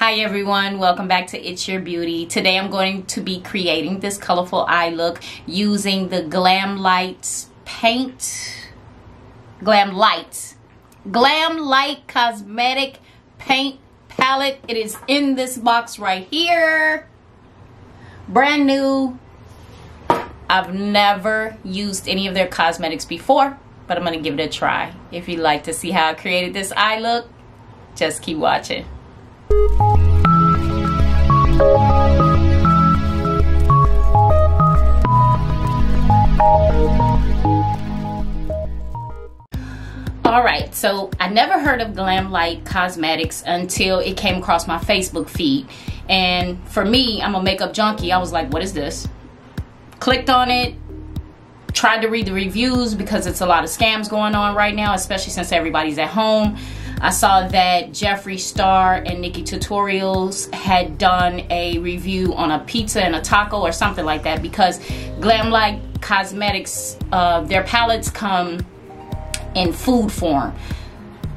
Hi everyone, welcome back to It's Your Beauty. Today I'm going to be creating this colorful eye look using the Glamlite's paint, Glamlite's, Glam Light Cosmetic Paint Palette. It is in this box right here. Brand new. I've never used any of their cosmetics before, but I'm going to give it a try. If you'd like to see how I created this eye look, just keep watching. All right, so I never heard of Glamlite Cosmetics until it came across my Facebook feed. And for me, I'm a makeup junkie. I was like, what is this? Clicked on it, tried to read the reviews because it's a lot of scams going on right now, especially since everybody's at home. I saw that Jeffree Star and NikkieTutorials had done a review on a pizza and a taco or something like that because Glamlite Cosmetics, uh, their palettes come in food form.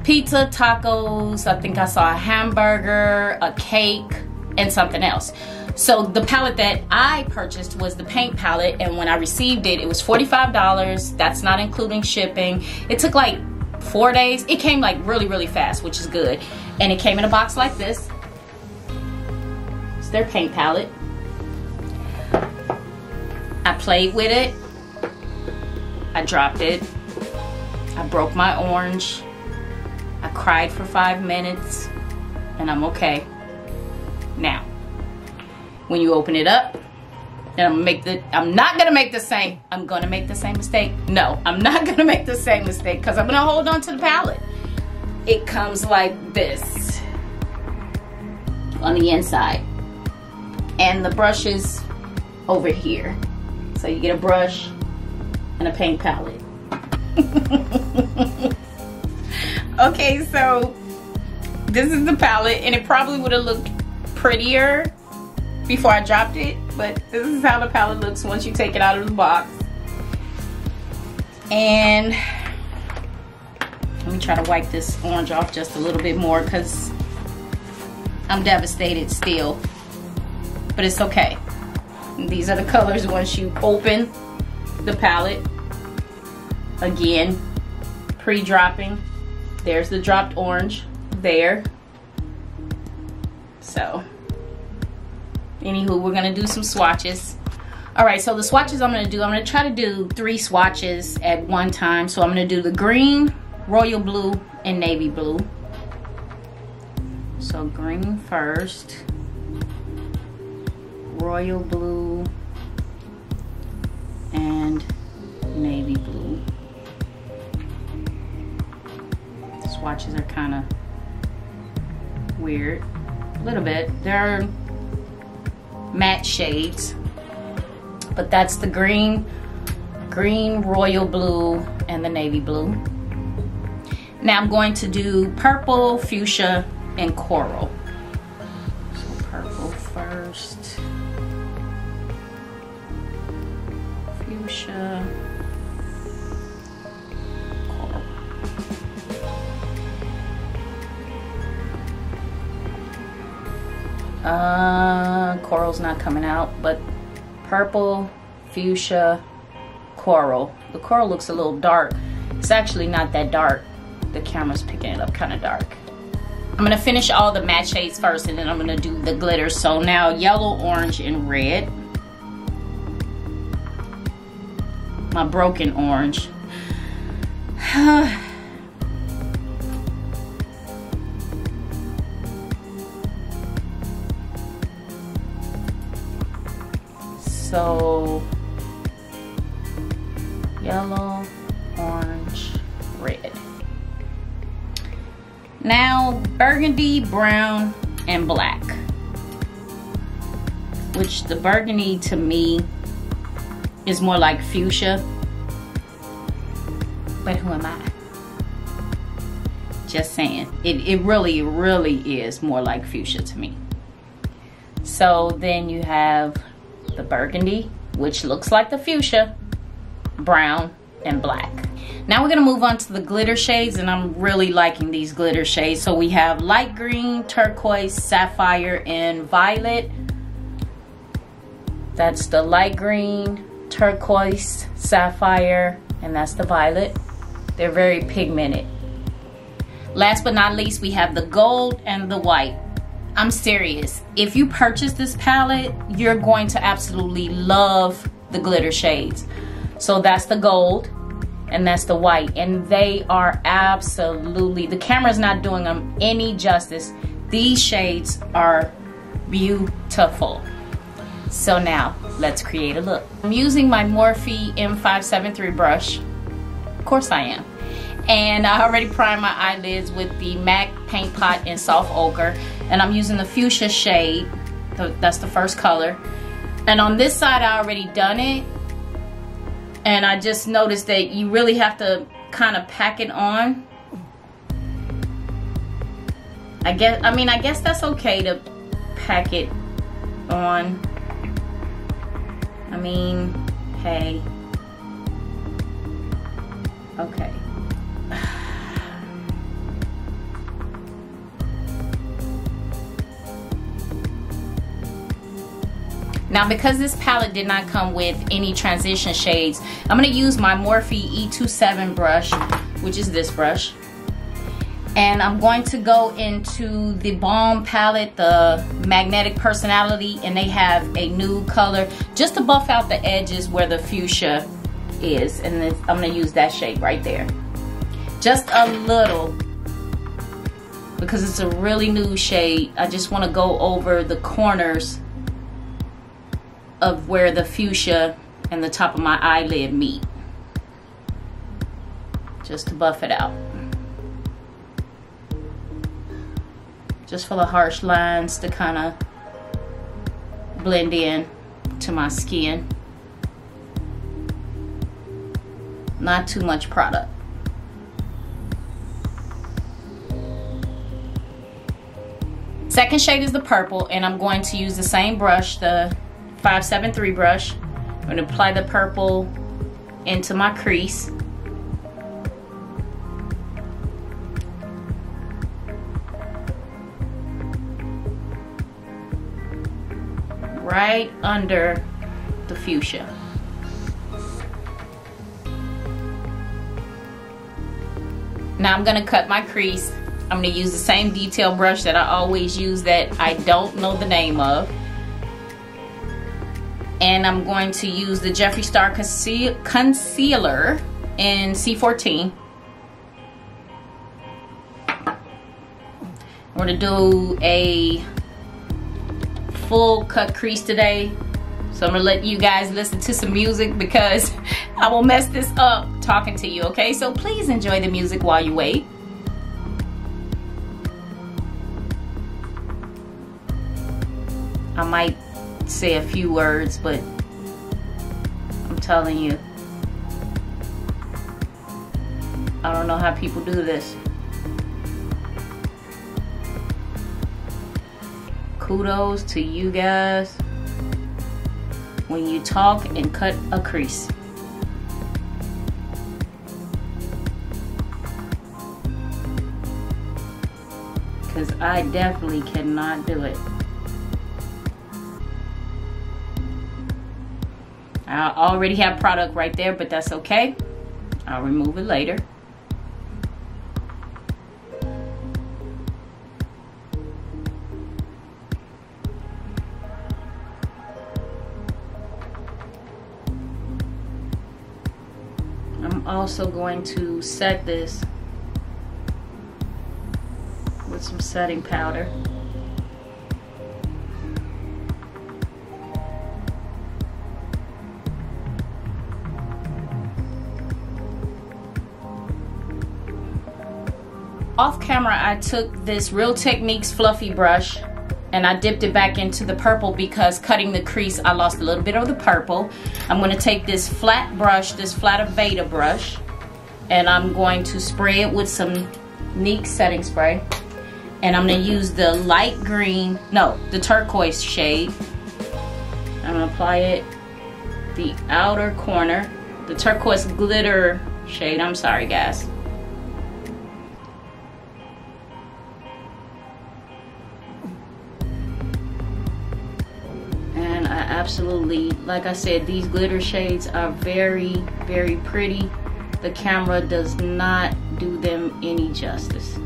Pizza, tacos, I think I saw a hamburger, a cake, and something else. So the palette that I purchased was the paint palette and when I received it, it was $45. That's not including shipping. It took like four days. It came like really, really fast, which is good. And it came in a box like this. It's their paint palette. I played with it. I dropped it. I broke my orange. I cried for five minutes. And I'm okay. Now, when you open it up, I'm make the I'm not gonna make the same I'm gonna make the same mistake. No I'm not gonna make the same mistake because I'm gonna hold on to the palette it comes like this. On the inside. And the brush is over here. So you get a brush and a paint palette. Okay so this is the palette and it probably would have looked prettier before I dropped it, but this is how the palette looks once you take it out of the box. And let me try to wipe this orange off just a little bit more because I'm devastated still, but it's okay. These are the colors once you open the palette. Again, pre-dropping. There's the dropped orange there. So Anywho, we're gonna do some swatches. All right, so the swatches I'm gonna do, I'm gonna try to do three swatches at one time. So I'm gonna do the green, royal blue, and navy blue. So green first, royal blue, and navy blue. Swatches are kind of weird, a little bit. They're matte shades. But that's the green, green, royal blue, and the navy blue. Now I'm going to do purple, fuchsia, and coral. So purple first. Fuchsia. Uh, coral's not coming out, but purple, fuchsia, coral. The coral looks a little dark. It's actually not that dark. The camera's picking it up kind of dark. I'm gonna finish all the matte shades first and then I'm gonna do the glitter. So now yellow, orange, and red. My broken orange. So yellow, orange, red. Now burgundy, brown, and black. Which the burgundy to me is more like fuchsia. But who am I? Just saying. It, it really, really is more like fuchsia to me. So then you have the burgundy, which looks like the fuchsia, brown, and black. Now we're gonna move on to the glitter shades and I'm really liking these glitter shades. So we have light green, turquoise, sapphire, and violet. That's the light green, turquoise, sapphire, and that's the violet. They're very pigmented. Last but not least, we have the gold and the white. I'm serious. If you purchase this palette, you're going to absolutely love the glitter shades. So that's the gold and that's the white. And they are absolutely, the camera's not doing them any justice. These shades are beautiful. So now, let's create a look. I'm using my Morphe M573 brush. Of course I am and I already primed my eyelids with the MAC Paint Pot in Soft Ochre and I'm using the fuchsia shade that's the first color. And on this side I already done it and I just noticed that you really have to kind of pack it on. I guess I mean I guess that's okay to pack it on. I mean hey. Okay Now because this palette did not come with any transition shades, I'm going to use my Morphe E27 brush, which is this brush. And I'm going to go into the Balm palette, the Magnetic Personality, and they have a new color just to buff out the edges where the fuchsia is. And I'm going to use that shade right there. Just a little because it's a really new shade. I just want to go over the corners of where the fuchsia and the top of my eyelid meet. Just to buff it out. Just for the harsh lines to kind of blend in to my skin. Not too much product. Second shade is the purple and I'm going to use the same brush, the 573 brush. I'm going to apply the purple into my crease. Right under the fuchsia. Now I'm going to cut my crease. I'm going to use the same detail brush that I always use that I don't know the name of and I'm going to use the Jeffree Star Conceal Concealer in C14. I'm to do a full cut crease today. So I'm to let you guys listen to some music because I will mess this up talking to you, okay? So please enjoy the music while you wait. I might say a few words, but I'm telling you, I don't know how people do this. Kudos to you guys when you talk and cut a crease. Because I definitely cannot do it. I already have product right there, but that's okay. I'll remove it later. I'm also going to set this with some setting powder. Off camera, I took this Real Techniques fluffy brush and I dipped it back into the purple because cutting the crease, I lost a little bit of the purple. I'm gonna take this flat brush, this flat Aveda brush, and I'm going to spray it with some NYX setting spray. And I'm gonna use the light green, no, the turquoise shade. I'm gonna apply it the outer corner. The turquoise glitter shade. I'm sorry, guys. Absolutely, like I said, these glitter shades are very, very pretty. The camera does not do them any justice.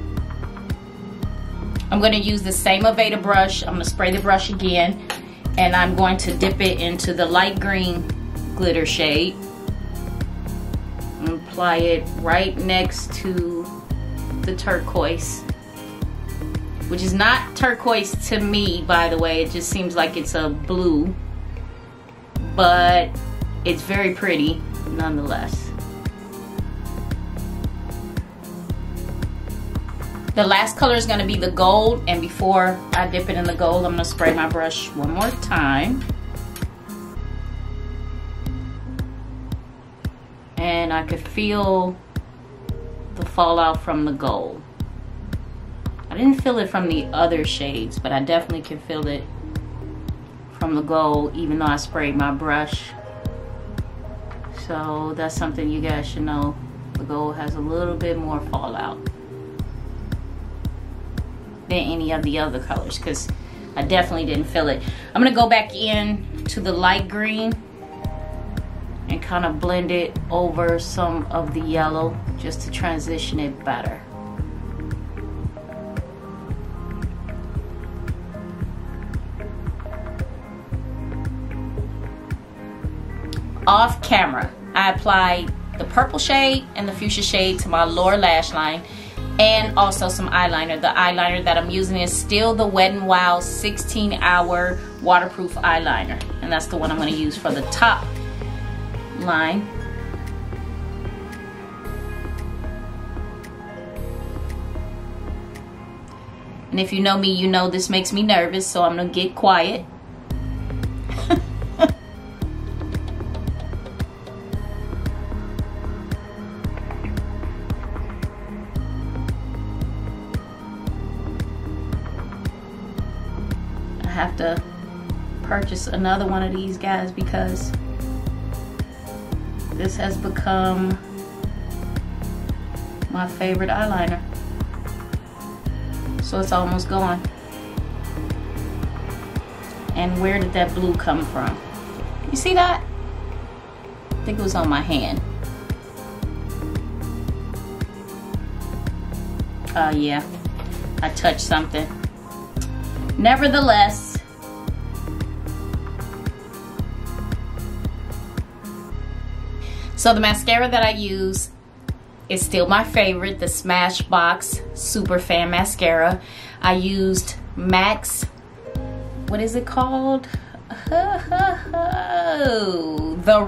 I'm going to use the same Aveda brush. I'm going to spray the brush again. And I'm going to dip it into the light green glitter shade. And apply it right next to the turquoise. Which is not turquoise to me, by the way. It just seems like it's a blue. But it's very pretty nonetheless. The last color is going to be the gold. And before I dip it in the gold, I'm going to spray my brush one more time. And I could feel the fallout from the gold. I didn't feel it from the other shades, but I definitely can feel it from the gold, even though I sprayed my brush. So that's something you guys should know. The gold has a little bit more fallout than any of the other colors because I definitely didn't feel it. I'm gonna go back in to the light green and kind of blend it over some of the yellow just to transition it better. Off camera, I applied the purple shade and the fuchsia shade to my lower lash line and also some eyeliner. The eyeliner that I'm using is still the Wet n Wild 16 hour waterproof eyeliner. And that's the one I'm gonna use for the top line. And if you know me, you know this makes me nervous, so I'm gonna get quiet. have to purchase another one of these guys because this has become my favorite eyeliner. So it's almost gone. And where did that blue come from? You see that? I think it was on my hand. Oh uh, yeah, I touched something. Nevertheless, So the mascara that I use is still my favorite, the Smashbox Super Fan Mascara. I used MAC's, what is it called? the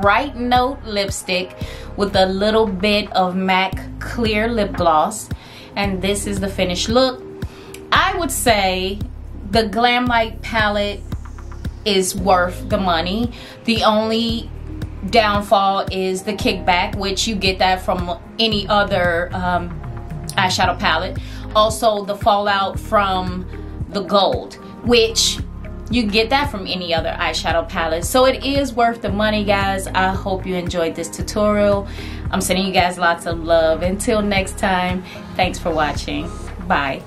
Right Note lipstick with a little bit of MAC clear lip gloss. And this is the finished look. I would say the Glamlite palette is worth the money. The only downfall is the kickback, which you get that from any other um, eyeshadow palette. Also, the fallout from the gold, which you get that from any other eyeshadow palette. So it is worth the money, guys. I hope you enjoyed this tutorial. I'm sending you guys lots of love. Until next time, thanks for watching. Bye.